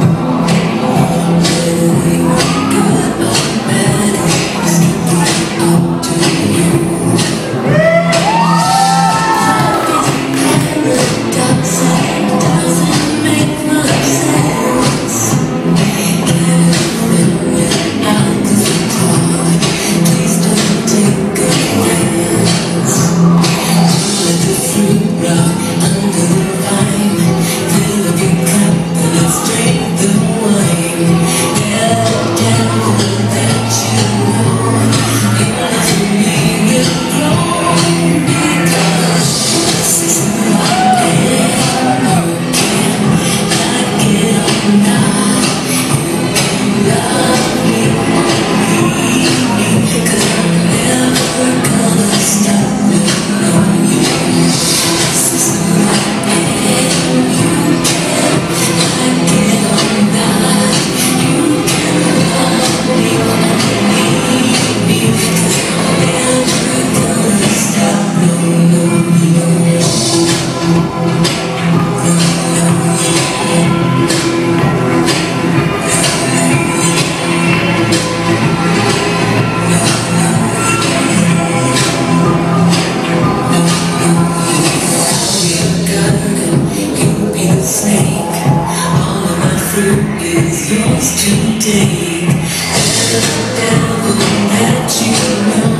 Oh. is yours today. And I'm down that you know.